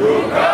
Nunca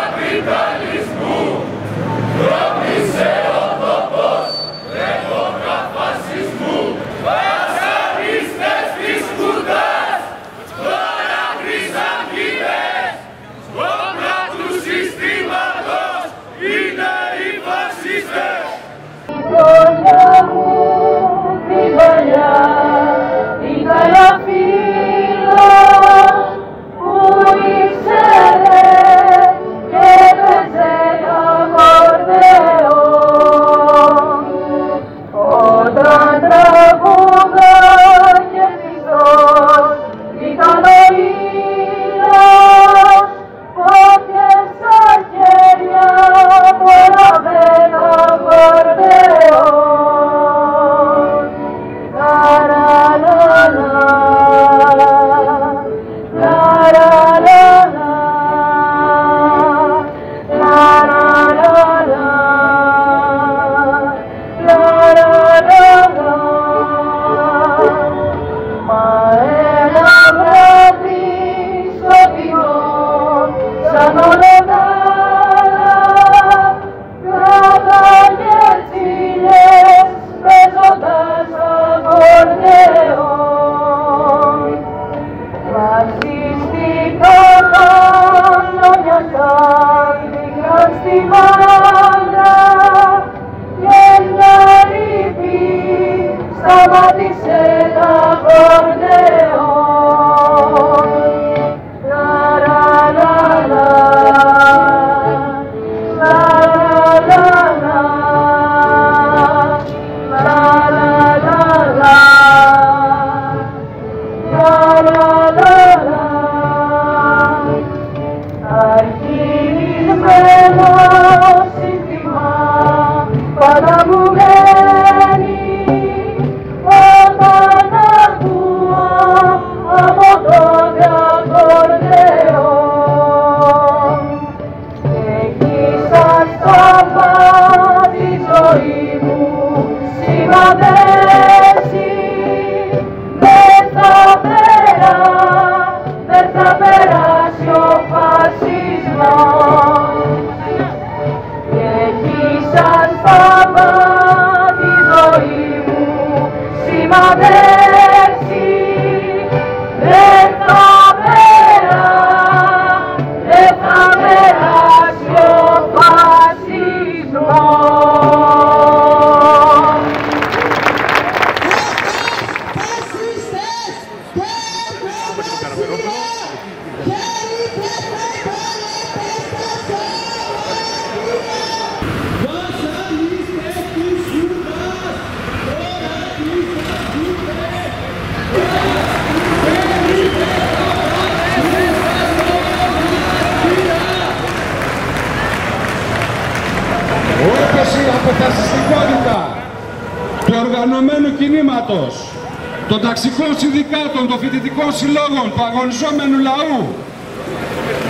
των ταξικών συνδικάτων, των φοιτητικών συλλόγων, του αγωνιζόμενου λαού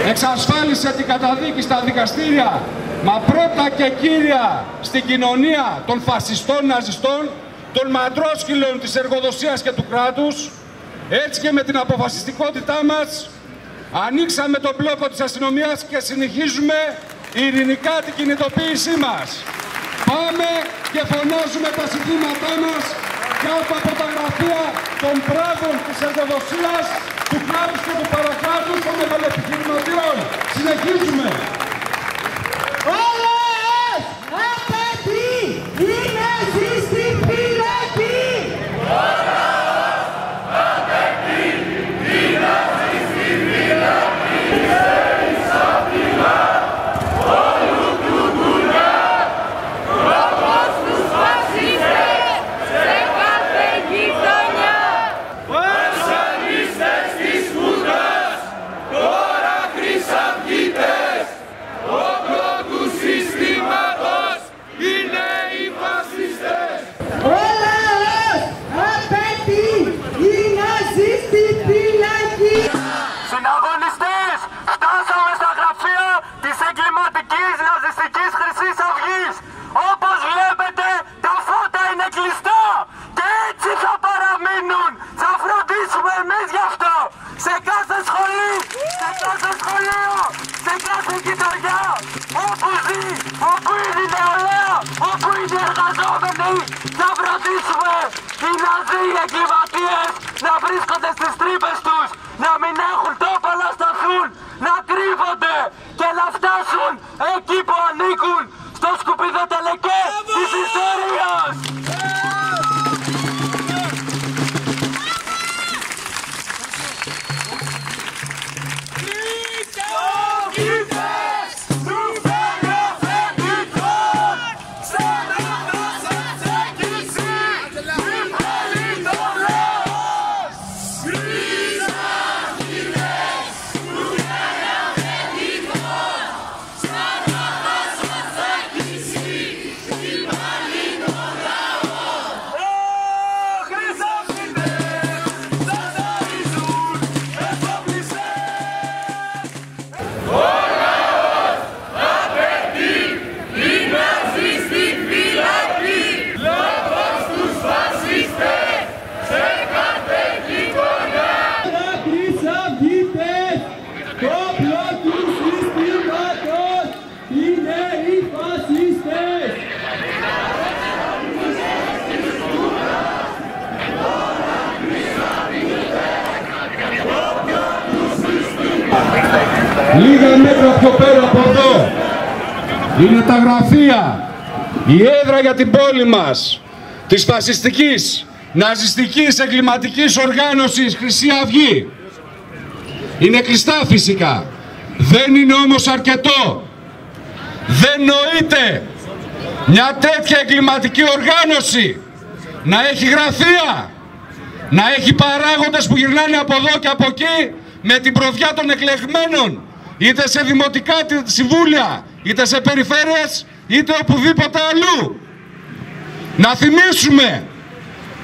εξασφάλισε την καταδίκη στα δικαστήρια μα πρώτα και κύρια στην κοινωνία των φασιστών ναζιστών, των μαντρόσκυλων της εργοδοσίας και του κράτους έτσι και με την αποφασιστικότητά μας ανοίξαμε τον μπλόκο της αστυνομίας και συνεχίζουμε ειρηνικά την κινητοποίησή μας. Πάμε και φωνάζουμε τα συνθήματά μας κάτω από τα γραφεία των πράγων της εργοδοσίας, του κράτους και του παρακράτους των μεγαλεπιχειρηματιών. Λίγα μέτρα πιο πέρα από εδώ είναι τα γραφεία, η έδρα για την πόλη μας της φασιστικής, ναζιστικής, εγκληματικής οργάνωσης Χρυσή Αυγή. Είναι κλειστά φυσικά. Δεν είναι όμως αρκετό. Δεν νοείται μια τέτοια εγκληματική οργάνωση να έχει γραφεία, να έχει παράγοντες που γυρνάνε από εδώ και από εκεί με την προβιά των εκλεγμένων είτε σε δημοτικά συμβούλια, είτε σε περιφέρειες, είτε οπουδήποτε αλλού. Να θυμίσουμε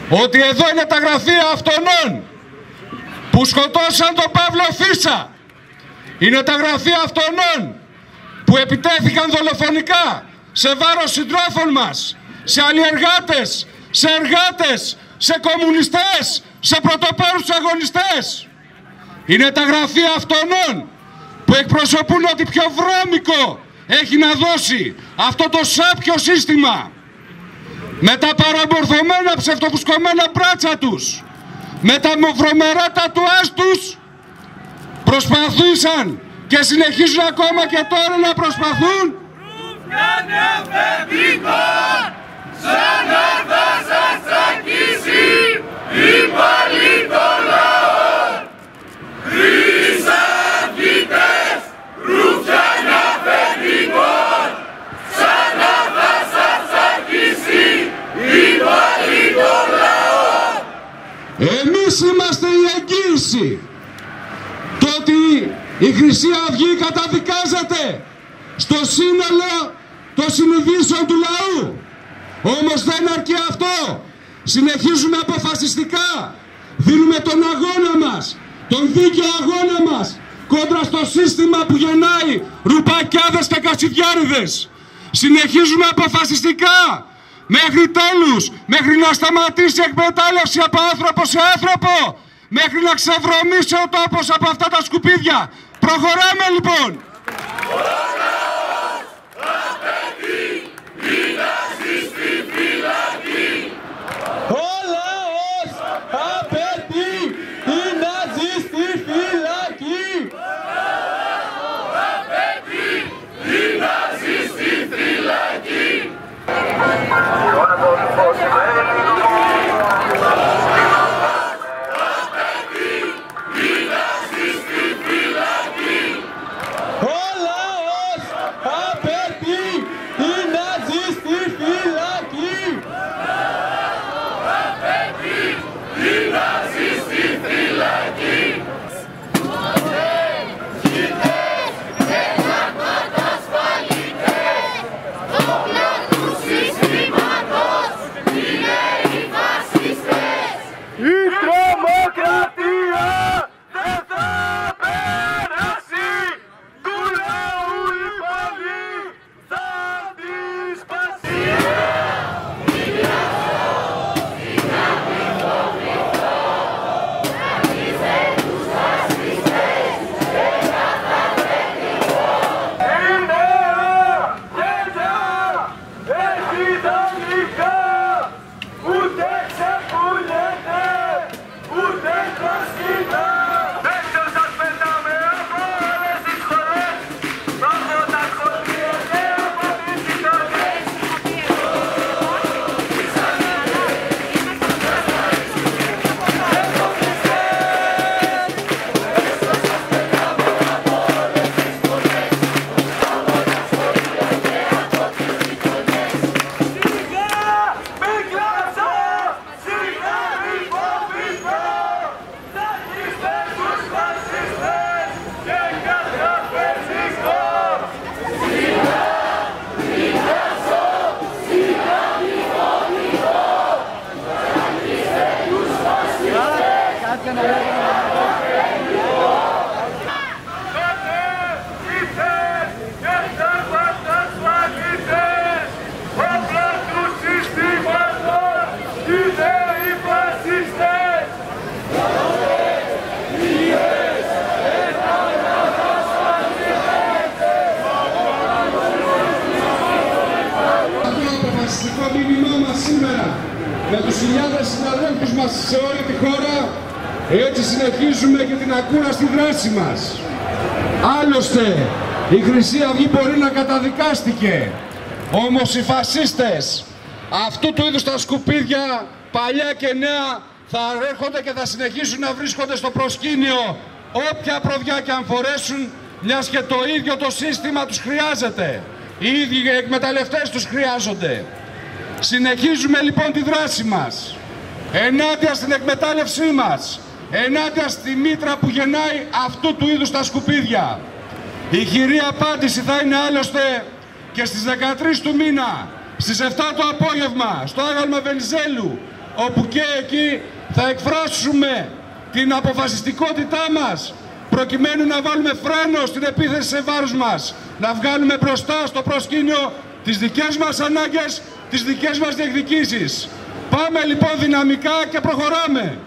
ότι εδώ είναι τα γραφεία αυτονών που σκοτώσαν τον Παύλο Φίσα. Είναι τα γραφεία αυτονών που επιτέθηκαν δολοφονικά σε βάρος συντρόφων μας, σε αλλιεργάτες, σε εργάτες, σε κομμουνιστές, σε πρωτοπόρους αγωνιστές. Είναι τα γραφεία αυτονών που εκπροσωπούν ότι πιο βρώμικο έχει να δώσει αυτό το σάπιο σύστημα με τα παραμορφωμένα ψευτοφουσκωμένα μπράτσα τους με τα βρωμερά τατουάζ τους προσπαθήσαν και συνεχίζουν ακόμα και τώρα να προσπαθούν. Ρούφιανε αφεντικών, σαν να θα σας τσακίσει η παλή των λαών. Χρυσαυγίτες, ρούφιανε αφεντικών, σαν να θα σας τσακίσει η παλή των λαών. Εμείς είμαστε η εγγύηση το ότι η Χρυσή Αυγή καταδικάζεται στο σύνολο των συνειδήσεων του λαού. Όμως δεν αρκεί αυτό. Συνεχίζουμε αποφασιστικά. Δίνουμε τον αγώνα μας, τον δίκαιο αγώνα μας κόντρα στο σύστημα που γεννάει ρουπακιάδες και κασιδιάριδες. Συνεχίζουμε αποφασιστικά μέχρι τέλους, μέχρι να σταματήσει η εκμετάλλευση από άνθρωπο σε άνθρωπο, μέχρι να ξεβρωμίσει ο τόπος από αυτά τα σκουπίδια. Προχωράμε λοιπόν! Χιλιάδες συναδέλφους μας σε όλη τη χώρα, έτσι συνεχίζουμε και την ακούραστη δράση μας. Άλλωστε, η Χρυσή Αυγή μπορεί να καταδικάστηκε. Όμως οι φασίστες αυτού του είδους τα σκουπίδια, παλιά και νέα, θα έρχονται και θα συνεχίσουν να βρίσκονται στο προσκήνιο όποια προδιά και αν φορέσουν, μιας και το ίδιο το σύστημα τους χρειάζεται. Οι ίδιοι εκμεταλλευτές τους χρειάζονται. Συνεχίζουμε λοιπόν τη δράση μας. Ενάντια στην εκμετάλλευσή μας. Ενάντια στη μήτρα που γεννάει αυτού του είδους τα σκουπίδια. Η χειρή απάντηση θα είναι άλλωστε και στις 13 του μήνα, στις 7 το απόγευμα, στο άγαλμα Βενιζέλου, όπου και εκεί θα εκφράσουμε την αποφασιστικότητά μας προκειμένου να βάλουμε φρένο στην επίθεση σε βάρος μας, να βγάλουμε μπροστά στο προσκήνιο τις δικές μας ανάγκες, τις δικές μας διεκδικήσεις. Πάμε λοιπόν δυναμικά και προχωράμε.